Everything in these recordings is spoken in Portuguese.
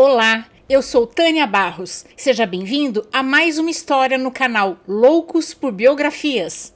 Olá, eu sou Tânia Barros. Seja bem-vindo a mais uma história no canal Loucos por Biografias.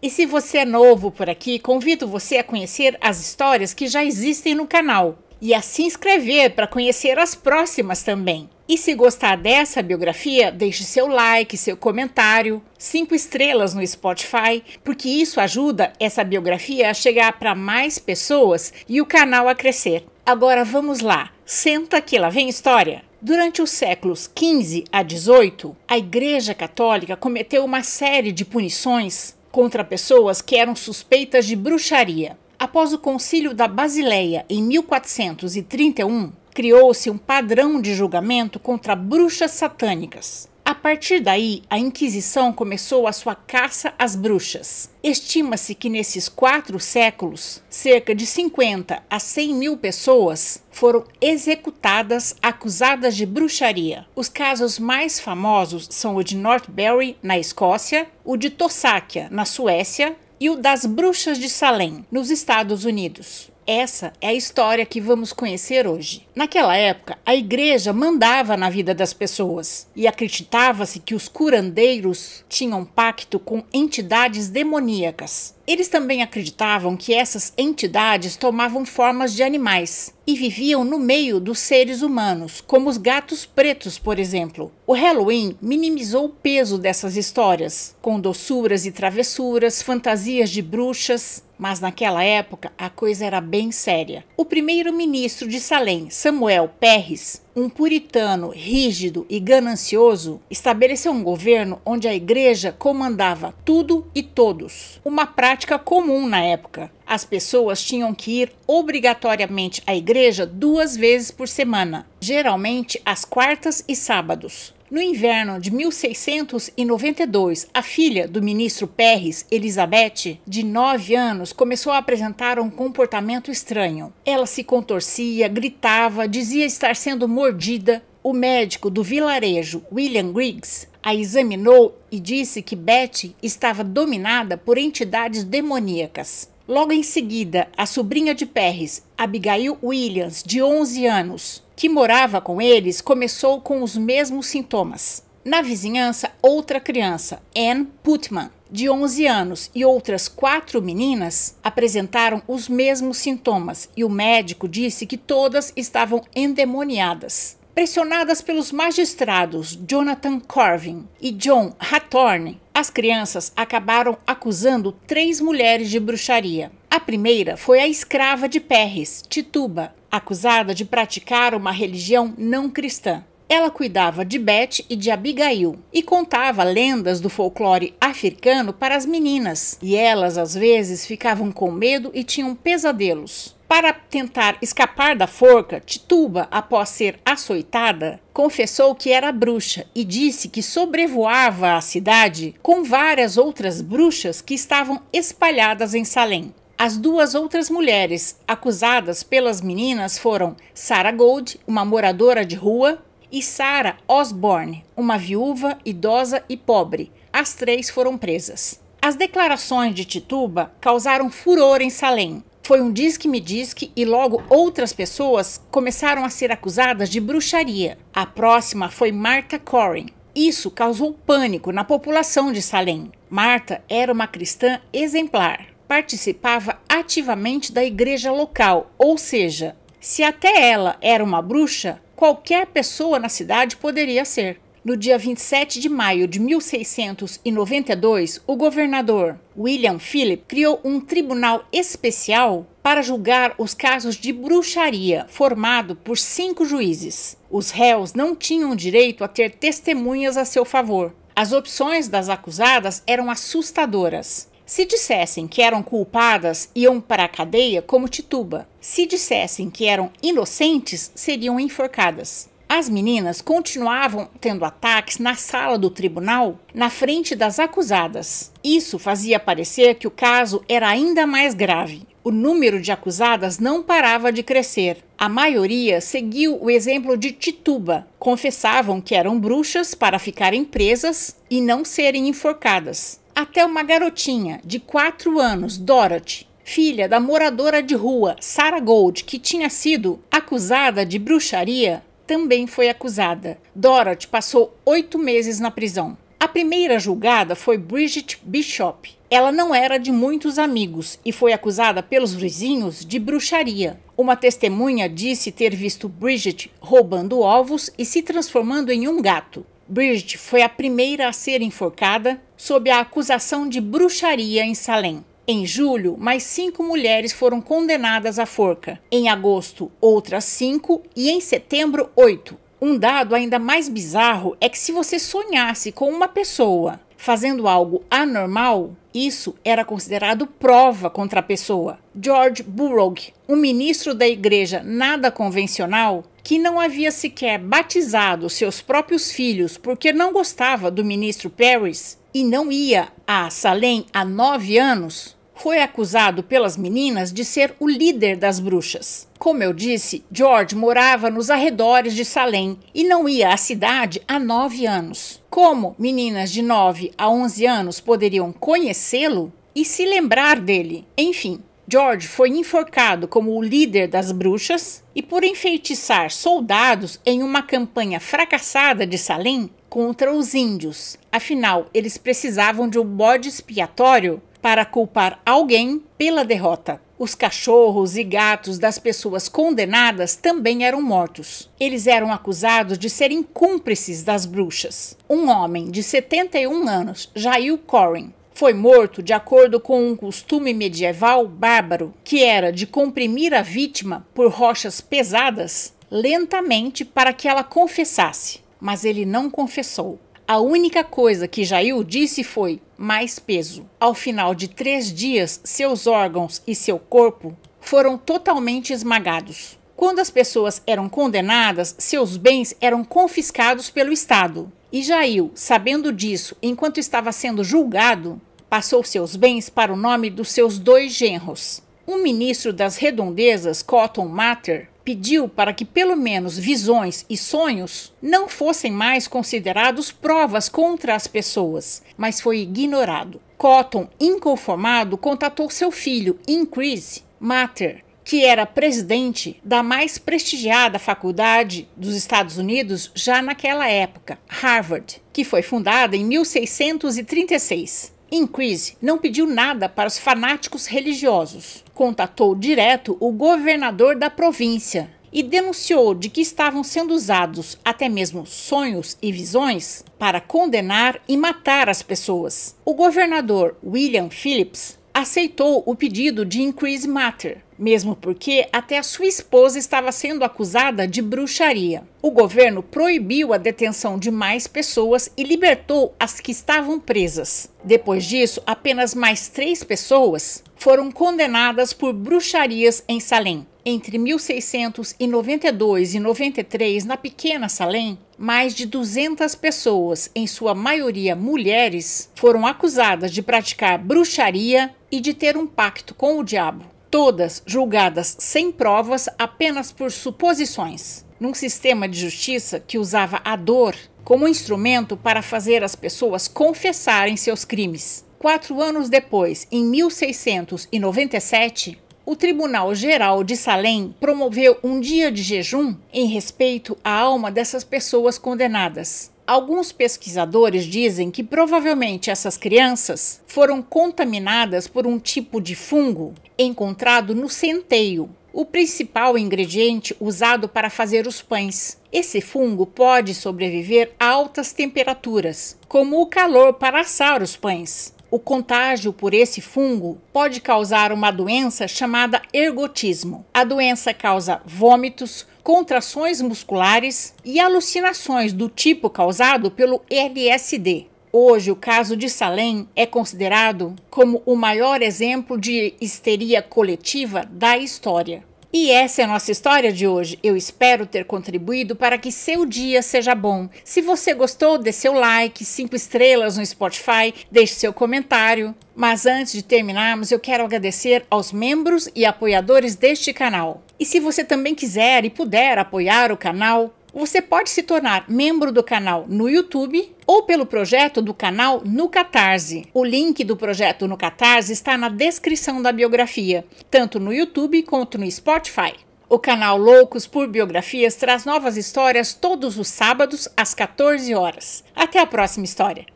E se você é novo por aqui, convido você a conhecer as histórias que já existem no canal e a se inscrever para conhecer as próximas também. E se gostar dessa biografia, deixe seu like, seu comentário, cinco estrelas no Spotify, porque isso ajuda essa biografia a chegar para mais pessoas e o canal a crescer. Agora vamos lá, senta que lá vem história. Durante os séculos XV a XVIII, a Igreja Católica cometeu uma série de punições contra pessoas que eram suspeitas de bruxaria. Após o Concílio da Basileia em 1431, criou-se um padrão de julgamento contra bruxas satânicas. A partir daí, a Inquisição começou a sua caça às bruxas. Estima-se que nesses quatro séculos, cerca de 50 a 100 mil pessoas foram executadas acusadas de bruxaria. Os casos mais famosos são o de Northbury, na Escócia, o de Tossáquia, na Suécia, e o das Bruxas de Salem, nos Estados Unidos. Essa é a história que vamos conhecer hoje. Naquela época, a igreja mandava na vida das pessoas e acreditava-se que os curandeiros tinham pacto com entidades demoníacas. Eles também acreditavam que essas entidades tomavam formas de animais e viviam no meio dos seres humanos, como os gatos pretos, por exemplo. O Halloween minimizou o peso dessas histórias, com doçuras e travessuras, fantasias de bruxas, mas naquela época a coisa era bem séria. O primeiro-ministro de Salem, Samuel Perres, um puritano rígido e ganancioso, estabeleceu um governo onde a igreja comandava tudo e todos, uma prática comum na época. As pessoas tinham que ir obrigatoriamente à igreja duas vezes por semana, geralmente às quartas e sábados. No inverno de 1692, a filha do ministro Perres, Elizabeth, de 9 anos, começou a apresentar um comportamento estranho. Ela se contorcia, gritava, dizia estar sendo mordida. O médico do vilarejo, William Griggs, a examinou e disse que Betty estava dominada por entidades demoníacas. Logo em seguida, a sobrinha de Perres, Abigail Williams, de 11 anos, que morava com eles, começou com os mesmos sintomas. Na vizinhança, outra criança, Anne Putman, de 11 anos, e outras quatro meninas apresentaram os mesmos sintomas, e o médico disse que todas estavam endemoniadas. Pressionadas pelos magistrados Jonathan Corvin e John Hathorne, as crianças acabaram acusando três mulheres de bruxaria. A primeira foi a escrava de Perres, Tituba, acusada de praticar uma religião não cristã. Ela cuidava de Beth e de Abigail e contava lendas do folclore africano para as meninas, e elas às vezes ficavam com medo e tinham pesadelos. Para tentar escapar da forca, Tituba, após ser açoitada, confessou que era bruxa e disse que sobrevoava a cidade com várias outras bruxas que estavam espalhadas em Salem. As duas outras mulheres acusadas pelas meninas foram Sarah Gold, uma moradora de rua, e Sarah Osborne, uma viúva idosa e pobre. As três foram presas. As declarações de Tituba causaram furor em Salem. Foi um disque-me-disque e logo outras pessoas começaram a ser acusadas de bruxaria. A próxima foi Martha Corrin. Isso causou pânico na população de Salem. Marta era uma cristã exemplar participava ativamente da igreja local, ou seja, se até ela era uma bruxa, qualquer pessoa na cidade poderia ser. No dia 27 de maio de 1692, o governador William Philip criou um tribunal especial para julgar os casos de bruxaria, formado por cinco juízes. Os réus não tinham direito a ter testemunhas a seu favor. As opções das acusadas eram assustadoras. Se dissessem que eram culpadas, iam para a cadeia como Tituba. Se dissessem que eram inocentes, seriam enforcadas. As meninas continuavam tendo ataques na sala do tribunal, na frente das acusadas. Isso fazia parecer que o caso era ainda mais grave. O número de acusadas não parava de crescer. A maioria seguiu o exemplo de Tituba. Confessavam que eram bruxas para ficarem presas e não serem enforcadas até uma garotinha de 4 anos, Dorothy, filha da moradora de rua Sarah Gold, que tinha sido acusada de bruxaria, também foi acusada. Dorothy passou oito meses na prisão. A primeira julgada foi Bridget Bishop. Ela não era de muitos amigos e foi acusada pelos vizinhos de bruxaria. Uma testemunha disse ter visto Bridget roubando ovos e se transformando em um gato. Bridget foi a primeira a ser enforcada sob a acusação de bruxaria em Salem. Em julho, mais cinco mulheres foram condenadas à forca. Em agosto, outras cinco e em setembro, oito. Um dado ainda mais bizarro é que se você sonhasse com uma pessoa fazendo algo anormal, isso era considerado prova contra a pessoa. George Burroughs, um ministro da igreja nada convencional, que não havia sequer batizado seus próprios filhos porque não gostava do ministro Paris e não ia a Salem há nove anos, foi acusado pelas meninas de ser o líder das bruxas. Como eu disse, George morava nos arredores de Salem e não ia à cidade há nove anos. Como meninas de 9 a 11 anos poderiam conhecê-lo e se lembrar dele? Enfim, George foi enforcado como o líder das bruxas e por enfeitiçar soldados em uma campanha fracassada de Salem contra os índios. Afinal, eles precisavam de um bode expiatório para culpar alguém pela derrota. Os cachorros e gatos das pessoas condenadas também eram mortos. Eles eram acusados de serem cúmplices das bruxas. Um homem de 71 anos, Jail Corrin, foi morto de acordo com um costume medieval bárbaro, que era de comprimir a vítima por rochas pesadas lentamente para que ela confessasse. Mas ele não confessou. A única coisa que Jail disse foi mais peso. Ao final de três dias, seus órgãos e seu corpo foram totalmente esmagados. Quando as pessoas eram condenadas, seus bens eram confiscados pelo Estado. E Jail, sabendo disso, enquanto estava sendo julgado, passou seus bens para o nome dos seus dois genros. Um ministro das redondezas, Cotton Mather, pediu para que pelo menos visões e sonhos não fossem mais considerados provas contra as pessoas, mas foi ignorado. Cotton, inconformado, contatou seu filho, Increase Matter, que era presidente da mais prestigiada faculdade dos Estados Unidos já naquela época, Harvard, que foi fundada em 1636. Increase não pediu nada para os fanáticos religiosos. Contatou direto o governador da província e denunciou de que estavam sendo usados até mesmo sonhos e visões para condenar e matar as pessoas. O governador William Phillips aceitou o pedido de Increase Matter, mesmo porque até a sua esposa estava sendo acusada de bruxaria. O governo proibiu a detenção de mais pessoas e libertou as que estavam presas. Depois disso, apenas mais três pessoas foram condenadas por bruxarias em Salem. Entre 1692 e 93, na pequena Salem, mais de 200 pessoas, em sua maioria mulheres, foram acusadas de praticar bruxaria e de ter um pacto com o diabo. Todas julgadas sem provas apenas por suposições, num sistema de justiça que usava a dor como instrumento para fazer as pessoas confessarem seus crimes. Quatro anos depois, em 1697, o Tribunal Geral de Salem promoveu um dia de jejum em respeito à alma dessas pessoas condenadas. Alguns pesquisadores dizem que provavelmente essas crianças foram contaminadas por um tipo de fungo encontrado no centeio, o principal ingrediente usado para fazer os pães. Esse fungo pode sobreviver a altas temperaturas, como o calor para assar os pães. O contágio por esse fungo pode causar uma doença chamada ergotismo. A doença causa vômitos, contrações musculares e alucinações do tipo causado pelo LSD. Hoje, o caso de Salem é considerado como o maior exemplo de histeria coletiva da história. E essa é a nossa história de hoje. Eu espero ter contribuído para que seu dia seja bom. Se você gostou, dê seu like, cinco estrelas no Spotify, deixe seu comentário. Mas antes de terminarmos, eu quero agradecer aos membros e apoiadores deste canal. E se você também quiser e puder apoiar o canal, Você pode se tornar membro do canal no YouTube ou pelo projeto do canal no Catarse. O link do projeto no Catarse está na descrição da biografia, tanto no YouTube quanto no Spotify. O canal Loucos por Biografias traz novas histórias todos os sábados às 14 horas. Até a próxima história!